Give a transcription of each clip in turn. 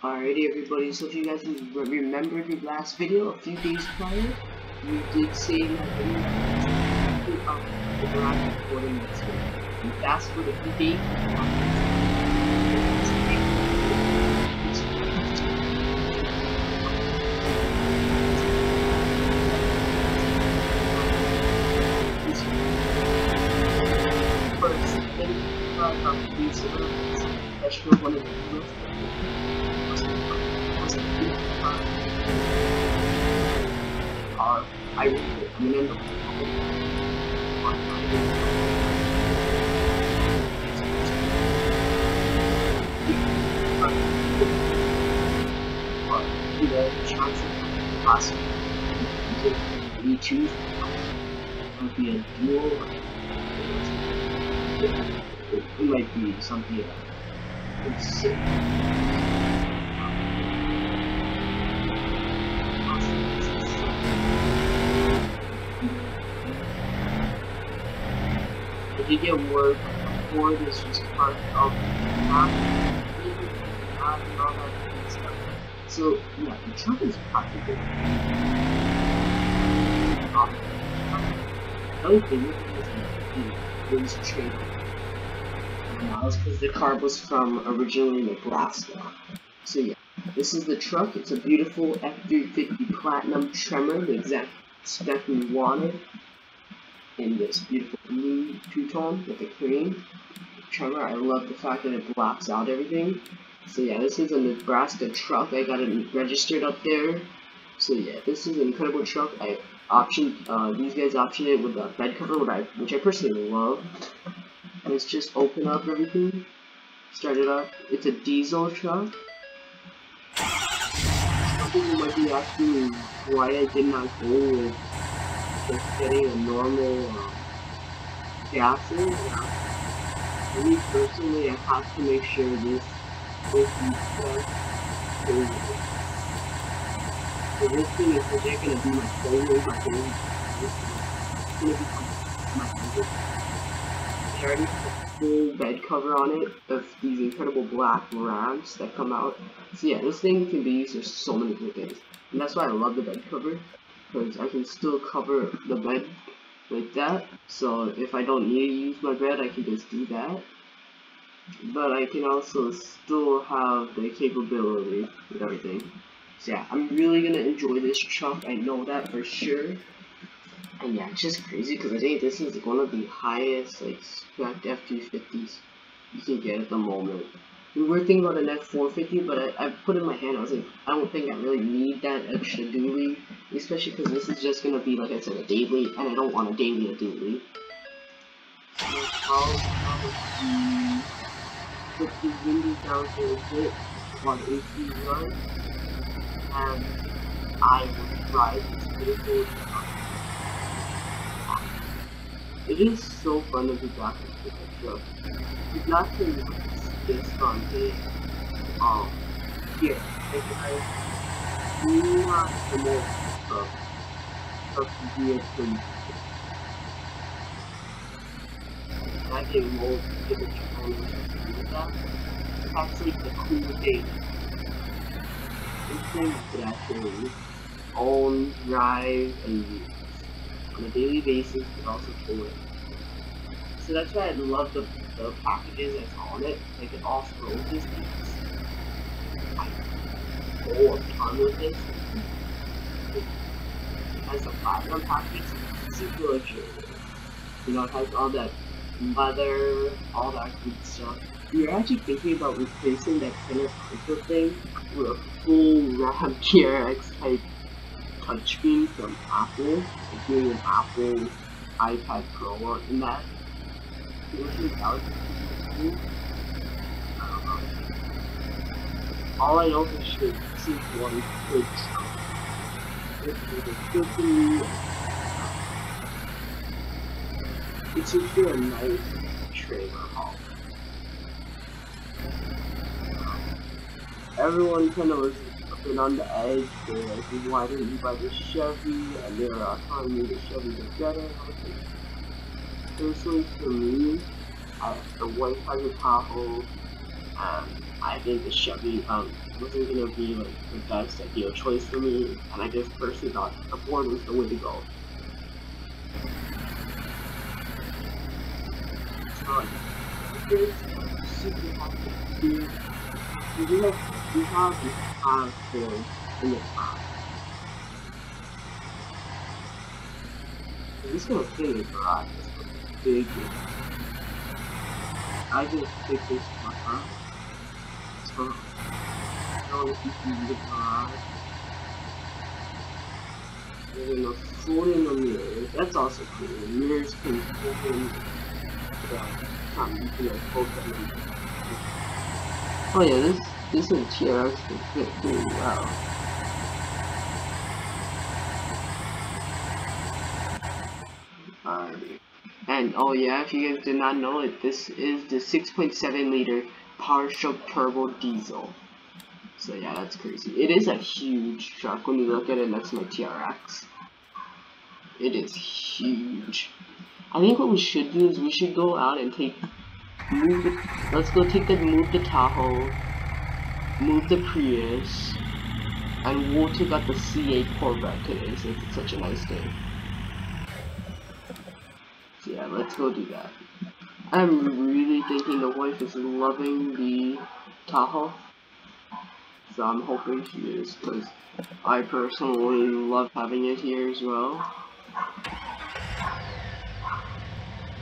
Alrighty everybody, so if you guys remember the last video a few days prior, we did say that we were um, the garage recording next week. And fast forward a few days, first thing about these extra one of the videos was a beautiful I up you know, chances of possible we choose be a dual it might be something it's Did get word before this was part of not and all that good stuff. So yeah, the truck is practical. Um, another thing is it was traded miles because the car was from originally Nebraska. So yeah, this is the truck. It's a beautiful F350 Platinum Tremor, the exact spec we wanted. In this beautiful blue two-tone with the cream Tremor. I love the fact that it blocks out everything. So yeah, this is a Nebraska truck. I got it registered up there. So yeah, this is an incredible truck. I optioned, uh, these guys optioned it with a bed cover, which I, which I personally love. Let's just open up everything. Start it up. It's a diesel truck. Something might be why I did not go with getting a normal uh. Yeah. For me personally, I have to make sure this this stuff is so this thing is legit gonna be my favorite, my favorite. This is gonna become my favorite. I already a full bed cover on it of these incredible black rams that come out. So yeah, this thing can be used for so many different things. And that's why I love the bed cover. Because I can still cover the bed with that. So if I don't need to use my bed, I can just do that. But I can also still have the capability with everything. So yeah, I'm really gonna enjoy this truck. I know that for sure. And yeah, it's just crazy because I think this is like one of the highest like spec F250s you can get at the moment. We were thinking about an F450, but I, I put in my hand, I was like, I don't think I really need that extra dually, especially because this is just gonna be, like I said, a daily, and I don't want a daily a dually. Put the down to a bit the AC runs, and I will drive this. It is so fun to be back into the truck. It's not to this fun to um here. If I do not promote stuff stuff to be thing. I can mold to the channel That's like the cool thing. It's things to actually own, drive, and use on a daily basis, but also for it. So that's why I love the, the packages that's on it. Like it all throws this things. I go a ton with this. It has a platinum package, super luxurious. You know, it has all that leather, all that good stuff. We are actually thinking about replacing that center console thing with a full RAM TRX type touchscreen from Apple, including an Apple iPad Pro in that. All I know for sure is one good stuff. It's just a nice trailer haul. Everyone kind of was been on the edge. They're like, why didn't you buy the Chevy? And they were uh, telling me the Chevy was better. Personally, for me, I, the wife has a Tahoe. Um, I think the Chevy, um, wasn't gonna be like the best ideal choice for me, and I just personally thought a Ford was the way to go. To the. This fit in the garage. It's big. I just picked this one up. So can get my and a floor in the mirror. That's also cool. The mirrors can open. Oh yeah, this this is TRX can fit pretty well. And oh yeah, if you guys did not know it, this is the 6.7 liter PowerStroke Turbo Diesel. So yeah, that's crazy. It is a huge truck when you look at it next to my TRX. It is huge. I think what we should do is we should go out and take move the, let's go take the move the Tahoe, move the Prius, and we'll take out the C8 Corvette today since it's such a nice day. Let's go do that. I'm really thinking the wife is loving the Tahoe so I'm hoping she is, because I personally love having it here as well.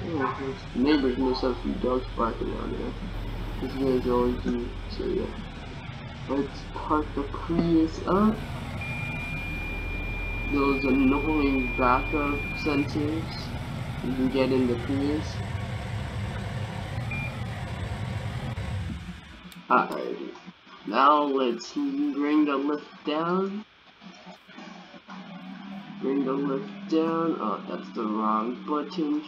Oh, neighbors must have some dogs barking on there. This guy's always do, so yeah. Let's park the Prius up. Those annoying backup sensors you can get in the Prius. Alright. Now let's bring the lift down. Bring the lift down. Oh, that's the wrong button.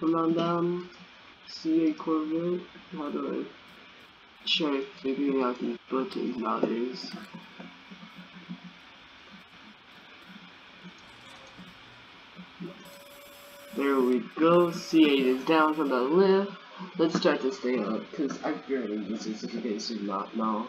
Come on down. C8 Corvette. How do I try figuring out these buttons nowadays? There we go. C8 is down from the lift. Let's start this thing up, because I barely use this if you guys do not know.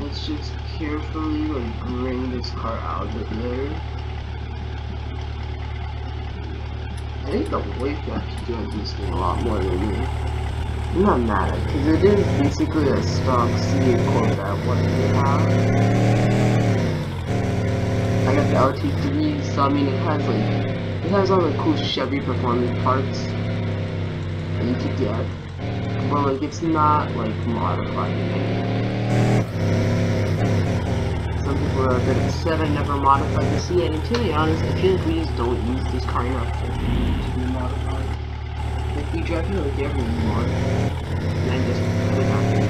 Let's just carefully like bring this car out of there. I think the weight actually doing this thing a lot more than me. Not it, because it is basically a stock C8 Corvette, what they have. I got the LT3, so I mean it has like, it has all the cool Chevy performance parts that you could get. But like, it's not like modified in any way. Some people are a bit upset I never modified the C8, and to be honest, I feel like we just don't use this car enough. We drive month, and then just put it there.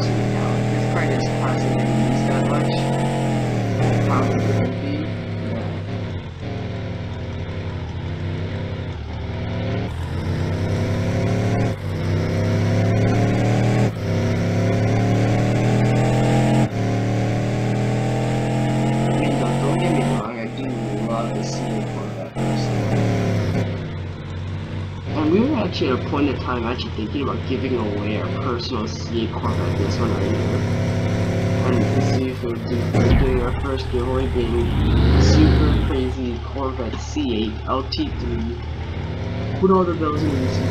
So, you know, this just hasn't been used that much. Probably actually at a point in time actually thinking about giving away our personal C8 Corvette this one right here. And see if we're do- we're doing our first giveaway being super crazy Corvette C8 LT3 with all the bells and whistles.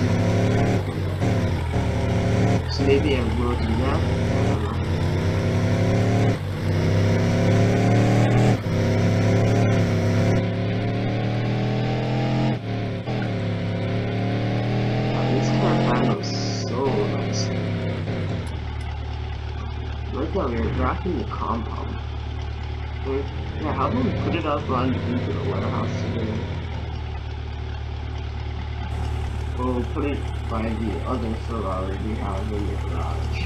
So maybe I will do that. Car handles so nicely. Look how we're rocking the compound. Yeah, how about we put it up on into the warehouse today? We'll put it by the other Ferrari we have in the garage.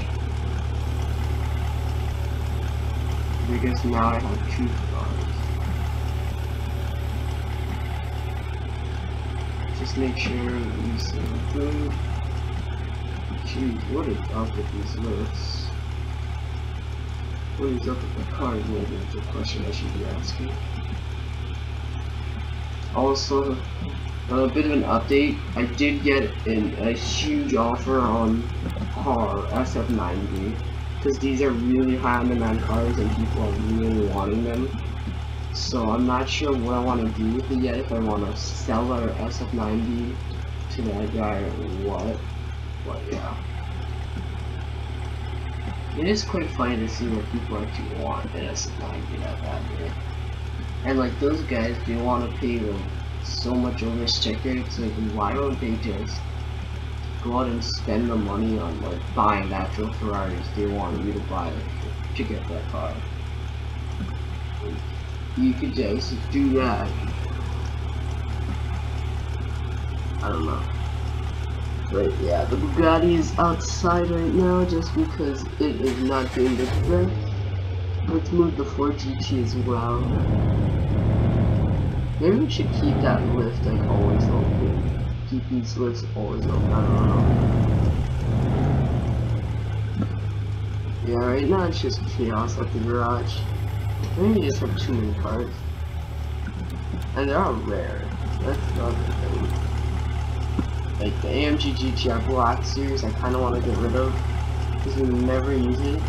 Because now I have two. Just make sure you see good. Jeez, what is up with these lifts? What is up with the cars? Maybe a question I should be asking. Also, a bit of an update. I did get an, a huge offer on car SF90 because these are really high on demand cars and people are really wanting them. So I'm not sure what I want to do with it yet. If I want to sell our SF90 to that guy or what. But yeah. It is quite funny to see what people actually want an SF90 that badly. And like those guys, they want to pay them so much over sticker. It's like why don't they just go out and spend the money on like buying actual Ferraris they want you to buy to get that car? You could just do that. I don't know. But yeah, the Bugatti is outside right now just because it is not doing the best. Let's move the Ford GT as well. Maybe we should keep that lift like always open. Keep these lifts always open. I don't know. Yeah, right now it's just chaos at the garage. Maybe we just have too many cars. And they are rare. That's not the thing. Like the AMG GTR Black Series, I kind of want to get rid of because we never use it.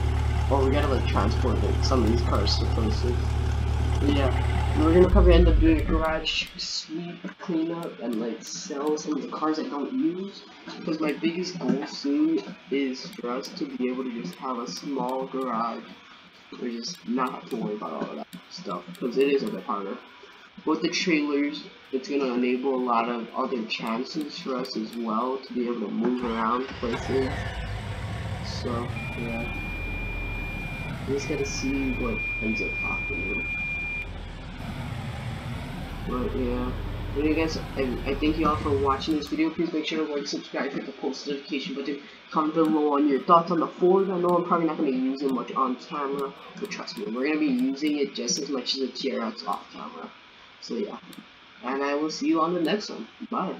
Or we gotta like transport like some of these cars to places. But yeah, we're gonna probably end up doing a garage sweep, cleanup, and like sell some of the cars I don't use. Because my biggest goal soon is for us to be able to just have a small garage. We just not have to worry about all of that stuff because it is a bit harder. With the trailers, it's going to enable a lot of other chances for us as well to be able to move around places. So, yeah. We just gotta see what ends up happening. But, yeah. Anyway guys, I, I thank you all for watching this video. Please make sure to like, subscribe, hit the post notification button. Comment below on your thoughts on the Ford. I know I'm probably not going to use it much on camera, but trust me, we're going to be using it just as much as the TRX off camera. So yeah. And I will see you on the next one. Bye.